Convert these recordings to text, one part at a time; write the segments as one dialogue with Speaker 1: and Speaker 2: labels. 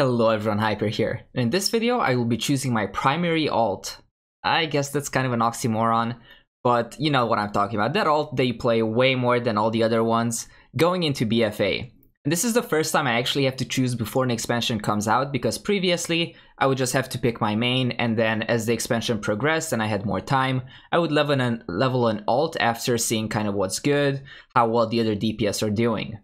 Speaker 1: Hello everyone, Hyper here. In this video, I will be choosing my primary alt. I guess that's kind of an oxymoron, but you know what I'm talking about. That alt you play way more than all the other ones, going into BFA. And this is the first time I actually have to choose before an expansion comes out, because previously, I would just have to pick my main, and then as the expansion progressed and I had more time, I would level an, level an alt after seeing kind of what's good, how well the other DPS are doing.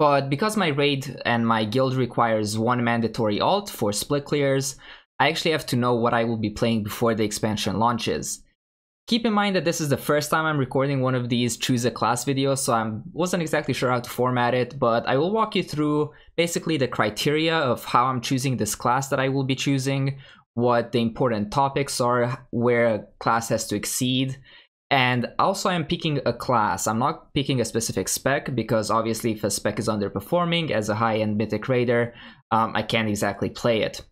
Speaker 1: But because my raid and my guild requires one mandatory alt for split clears, I actually have to know what I will be playing before the expansion launches. Keep in mind that this is the first time I'm recording one of these choose a class videos, so I wasn't exactly sure how to format it, but I will walk you through basically the criteria of how I'm choosing this class that I will be choosing, what the important topics are, where a class has to exceed, and also I'm picking a class. I'm not picking a specific spec because obviously if a spec is underperforming as a high-end mythic raider, um, I can't exactly play it.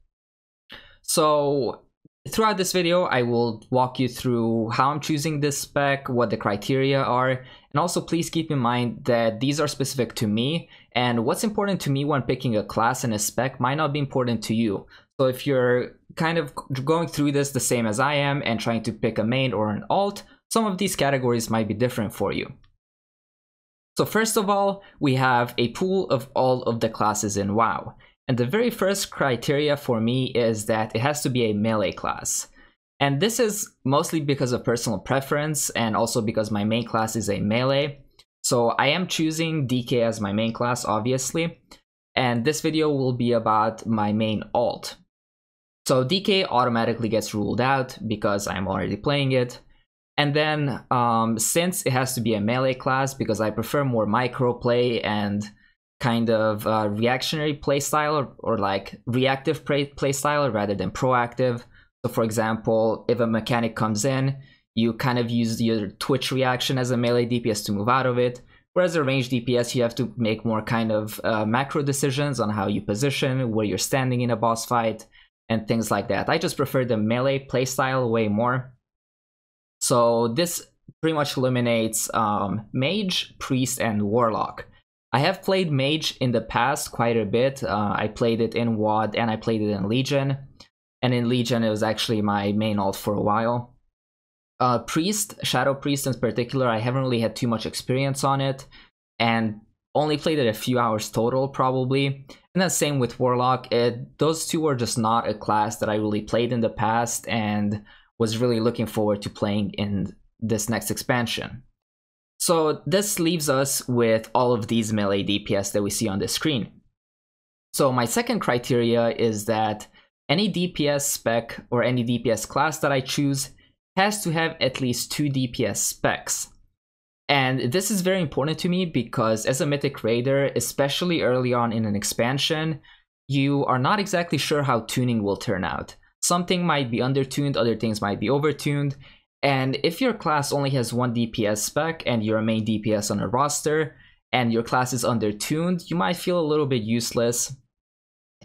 Speaker 1: So throughout this video, I will walk you through how I'm choosing this spec, what the criteria are, and also please keep in mind that these are specific to me, and what's important to me when picking a class and a spec might not be important to you. So if you're kind of going through this the same as I am and trying to pick a main or an alt, some of these categories might be different for you. So first of all, we have a pool of all of the classes in WoW. And the very first criteria for me is that it has to be a melee class. And this is mostly because of personal preference and also because my main class is a melee. So I am choosing DK as my main class, obviously. And this video will be about my main alt. So DK automatically gets ruled out because I'm already playing it. And then um, since it has to be a melee class because I prefer more micro play and kind of uh, reactionary playstyle or, or like reactive play, play rather than proactive. So for example, if a mechanic comes in, you kind of use your twitch reaction as a melee DPS to move out of it. Whereas a ranged DPS, you have to make more kind of uh, macro decisions on how you position, where you're standing in a boss fight, and things like that. I just prefer the melee playstyle way more. So this pretty much eliminates um, Mage, Priest, and Warlock. I have played Mage in the past quite a bit. Uh, I played it in WoD and I played it in Legion. And in Legion, it was actually my main alt for a while. Uh, Priest, Shadow Priest in particular, I haven't really had too much experience on it. And only played it a few hours total, probably. And then same with Warlock. It, those two were just not a class that I really played in the past. And was really looking forward to playing in this next expansion. So this leaves us with all of these melee DPS that we see on the screen. So my second criteria is that any DPS spec or any DPS class that I choose has to have at least two DPS specs. And this is very important to me because as a Mythic Raider, especially early on in an expansion, you are not exactly sure how tuning will turn out. Something might be undertuned, other things might be overtuned. And if your class only has one DPS spec and you're a main DPS on a roster, and your class is undertuned, you might feel a little bit useless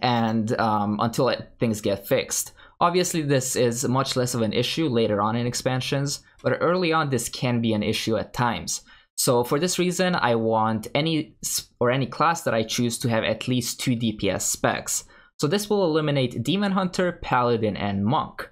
Speaker 1: and um, until it, things get fixed. Obviously, this is much less of an issue later on in expansions, but early on, this can be an issue at times. So for this reason, I want any or any class that I choose to have at least two DPS specs. So this will eliminate Demon Hunter, Paladin, and Monk.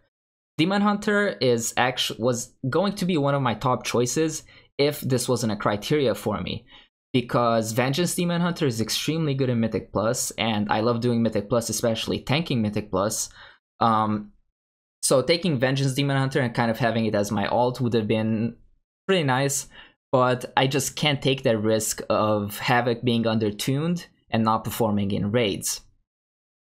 Speaker 1: Demon Hunter is actually was going to be one of my top choices if this wasn't a criteria for me. Because Vengeance Demon Hunter is extremely good in Mythic Plus, and I love doing Mythic Plus, especially tanking Mythic Plus. Um, so taking Vengeance Demon Hunter and kind of having it as my alt would have been pretty nice, but I just can't take that risk of Havoc being undertuned and not performing in raids.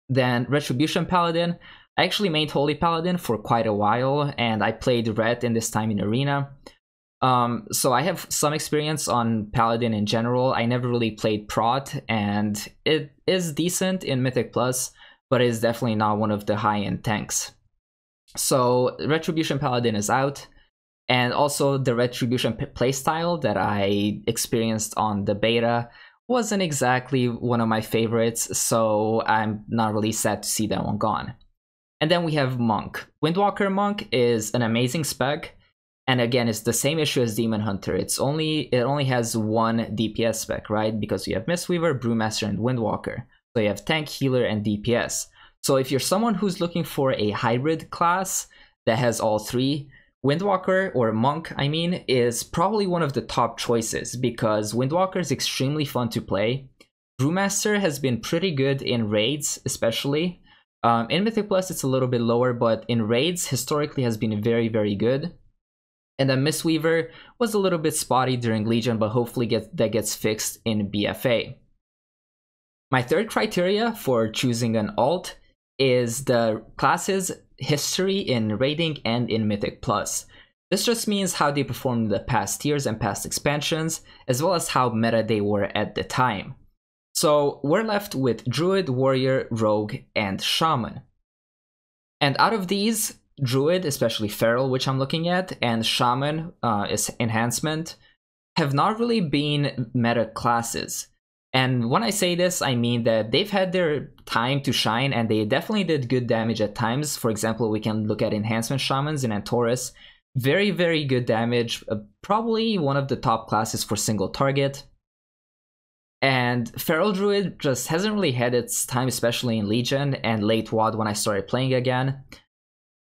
Speaker 1: Then Retribution Paladin. I actually made Holy Paladin for quite a while, and I played Ret in this time in Arena. Um, so I have some experience on Paladin in general. I never really played Prot, and it is decent in Mythic Plus, but it is definitely not one of the high-end tanks. So Retribution Paladin is out, and also the Retribution playstyle that I experienced on the beta wasn't exactly one of my favorites, so I'm not really sad to see that one gone. And then we have Monk. Windwalker Monk is an amazing spec, and again, it's the same issue as Demon Hunter. It's only it only has one DPS spec, right? Because you have Mistweaver, Brewmaster, and Windwalker. So you have tank, healer, and DPS. So if you're someone who's looking for a hybrid class that has all three, Windwalker or Monk, I mean, is probably one of the top choices because Windwalker is extremely fun to play. Brewmaster has been pretty good in raids, especially. Um, in Mythic Plus, it's a little bit lower, but in raids, historically has been very, very good. And then Mistweaver was a little bit spotty during Legion, but hopefully get, that gets fixed in BFA. My third criteria for choosing an alt is the class's history in raiding and in Mythic Plus. This just means how they performed in the past tiers and past expansions, as well as how meta they were at the time. So we're left with Druid, Warrior, Rogue, and Shaman. And out of these, Druid, especially Feral, which I'm looking at, and Shaman uh, is enhancement, have not really been meta classes. And when I say this, I mean that they've had their time to shine and they definitely did good damage at times. For example, we can look at Enhancement Shamans in Antorus. Very, very good damage. Uh, probably one of the top classes for single target. And Feral Druid just hasn't really had its time, especially in Legion and late WoD when I started playing again.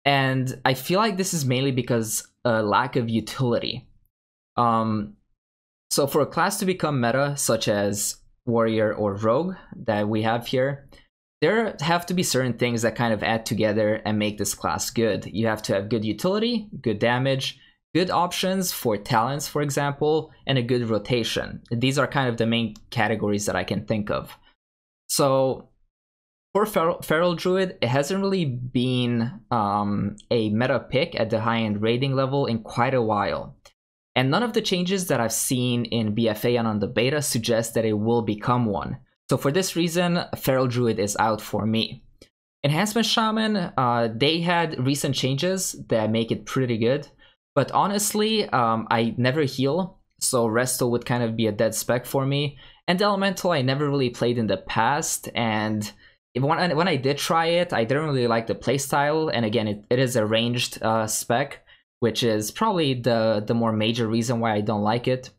Speaker 1: And I feel like this is mainly because a lack of utility. Um, so for a class to become meta, such as warrior or rogue that we have here, there have to be certain things that kind of add together and make this class good. You have to have good utility, good damage, good options for talents, for example, and a good rotation. These are kind of the main categories that I can think of. So for Feral, Feral Druid, it hasn't really been um, a meta pick at the high-end raiding level in quite a while. And none of the changes that I've seen in BFA and on the beta suggest that it will become one. So for this reason, Feral Druid is out for me. Enhancement Shaman, uh, they had recent changes that make it pretty good. But honestly, um, I never heal, so Resto would kind of be a dead spec for me. And Elemental, I never really played in the past, and when I, when I did try it, I didn't really like the playstyle. And again, it, it is a ranged uh, spec, which is probably the the more major reason why I don't like it.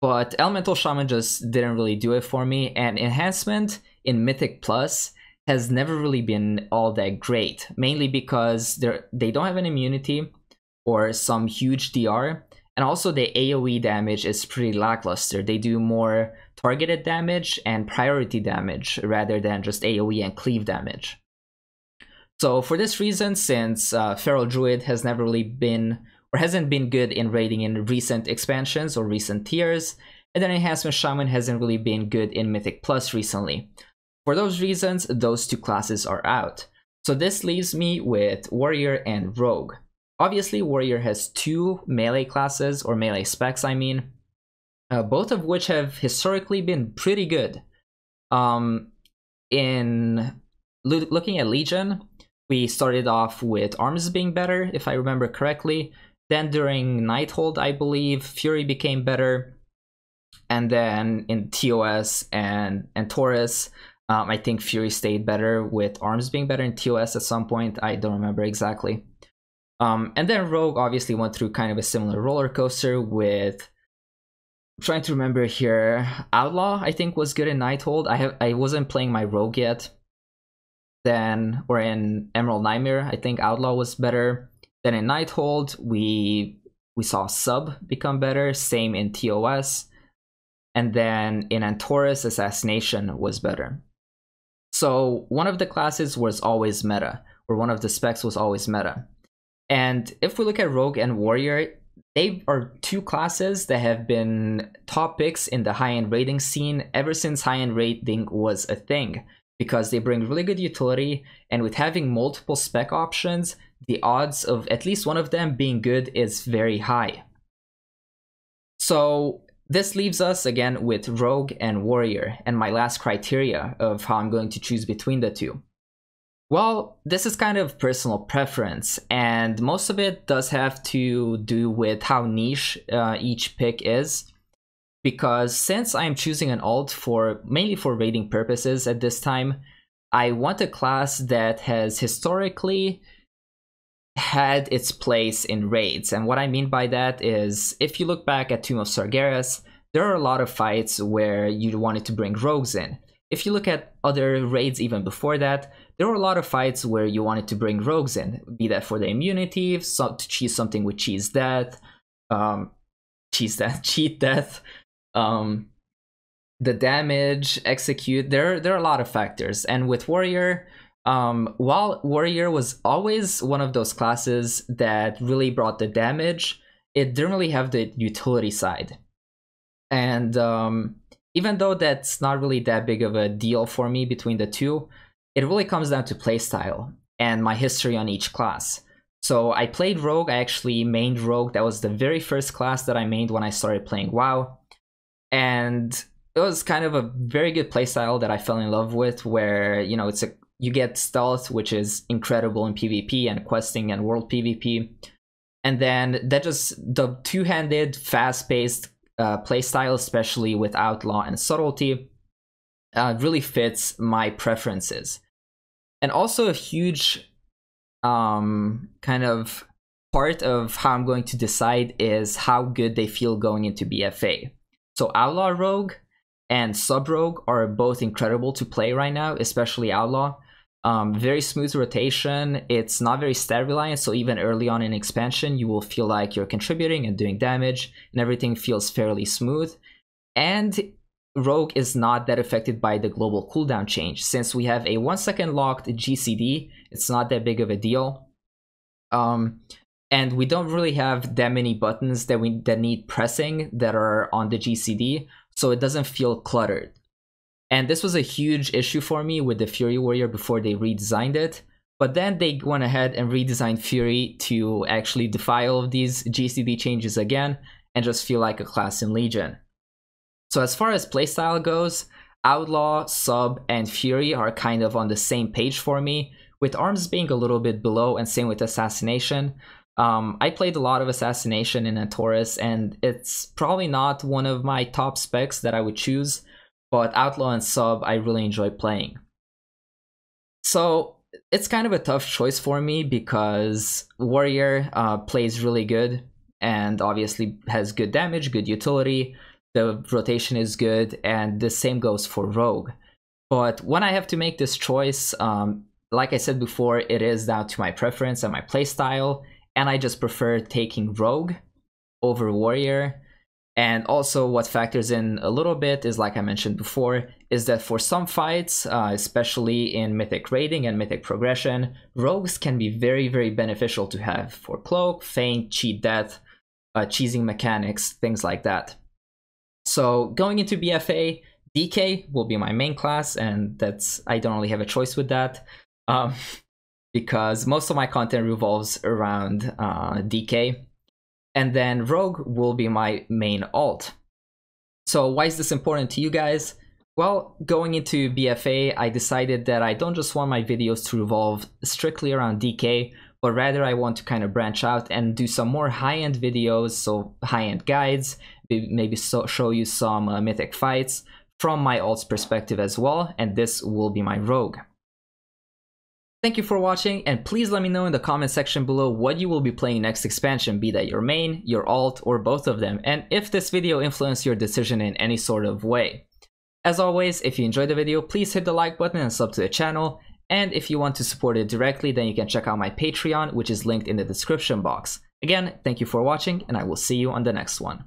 Speaker 1: But Elemental Shaman just didn't really do it for me, and enhancement in Mythic Plus has never really been all that great, mainly because they they don't have an immunity or some huge DR, and also the AoE damage is pretty lackluster. They do more targeted damage and priority damage rather than just AoE and cleave damage. So for this reason, since uh, Feral Druid has never really been or hasn't been good in raiding in recent expansions or recent tiers, and then Enhancement Shaman hasn't really been good in Mythic Plus recently. For those reasons, those two classes are out. So this leaves me with Warrior and Rogue. Obviously, Warrior has two melee classes, or melee specs, I mean, uh, both of which have historically been pretty good. Um, in lo looking at Legion, we started off with arms being better, if I remember correctly. Then during Nighthold, I believe, Fury became better. And then in TOS and, Antorus, um, I think Fury stayed better with arms being better in TOS at some point. I don't remember exactly. Um, and then Rogue obviously went through kind of a similar roller coaster with I'm trying to remember here. Outlaw, I think, was good in Nighthold. I have I wasn't playing my Rogue yet, then, or in Emerald Nightmare, I think Outlaw was better. Then in Nighthold, we we saw Sub become better. Same in TOS. And then in Antorus, Assassination was better. So one of the classes was always meta, or one of the specs was always meta. And if we look at Rogue and Warrior, they are two classes that have been top picks in the high-end raiding scene ever since high-end raiding was a thing because they bring really good utility and with having multiple spec options, the odds of at least one of them being good is very high. So this leaves us again with Rogue and Warrior and my last criteria of how I'm going to choose between the two. Well, this is kind of personal preference, and most of it does have to do with how niche uh, each pick is because since I'm choosing an alt for mainly for raiding purposes at this time, I want a class that has historically had its place in raids. And what I mean by that is if you look back at Tomb of Sargeras, there are a lot of fights where you wanted to bring rogues in. if you look at other raids even before that, there were a lot of fights where you wanted to bring rogues in, be that for the immunity, so, to cheese something with cheese death, um, cheese death, cheat death, um, the damage, execute. There, there are a lot of factors, and with warrior, um, while warrior was always one of those classes that really brought the damage, it didn't really have the utility side, and um, even though that's not really that big of a deal for me between the two, it really comes down to playstyle and my history on each class. So I played Rogue, I actually mained Rogue, that was the very first class that I mained when I started playing WoW. And it was kind of a very good playstyle that I fell in love with where, you know, it's a you get stealth, which is incredible in PvP and questing and world PvP. And then that just the two-handed, fast-paced uh, playstyle, especially with Outlaw and Subtlety, uh, really fits my preferences. And also a huge um, kind of part of how I'm going to decide is how good they feel going into BFA. So Outlaw Rogue and Sub Rogue are both incredible to play right now, especially Outlaw. Um, very smooth rotation. It's not very stat reliant, so even early on in expansion, you will feel like you're contributing and doing damage, and everything feels fairly smooth. And Rogue is not that affected by the global cooldown change. Since we have a one second locked GCD, it's not that big of a deal. Um, and we don't really have that many buttons that we that need pressing that are on the GCD, so it doesn't feel cluttered. And this was a huge issue for me with the Fury Warrior before they redesigned it. But then they went ahead and redesigned Fury to actually defy all of these GCD changes again and just feel like a class in Legion. So as far as playstyle goes, Outlaw, Sub, and Fury are kind of on the same page for me, with Arms being a little bit below and same with Assassination. Um, I played a lot of Assassination in Antorus, and it's probably not one of my top specs that I would choose, but Outlaw and Sub I really enjoy playing. So it's kind of a tough choice for me because Warrior uh, plays really good and obviously has good damage, good utility, the rotation is good, and the same goes for Rogue. But when I have to make this choice, um, like I said before, it is down to my preference and my playstyle, and I just prefer taking Rogue over Warrior and also what factors in a little bit is like I mentioned before, is that for some fights, uh, especially in Mythic Raiding and Mythic Progression, rogues can be very, very beneficial to have for Cloak, Feint, Cheat Death, uh, cheesing mechanics, things like that. So going into BFA, DK will be my main class, and that's I don't really have a choice with that. Um, because most of my content revolves around uh, DK and then Rogue will be my main alt. So why is this important to you guys? Well, going into BFA, I decided that I don't just want my videos to revolve strictly around DK, but rather I want to kind of branch out and do some more high-end videos, so high-end guides, maybe so show you some uh, mythic fights from my alt's perspective as well, and this will be my rogue. Thank you for watching, and please let me know in the comment section below what you will be playing next expansion, be that your main, your alt, or both of them, and if this video influenced your decision in any sort of way. As always, if you enjoyed the video, please hit the like button and sub to the channel, and if you want to support it directly, then you can check out my Patreon, which is linked in the description box. Again, thank you for watching, and I will see you on the next one.